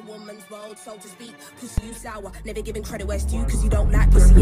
a woman's world, so to speak. Pussy, you sour. Never giving credit where it's due, cause you don't like pussy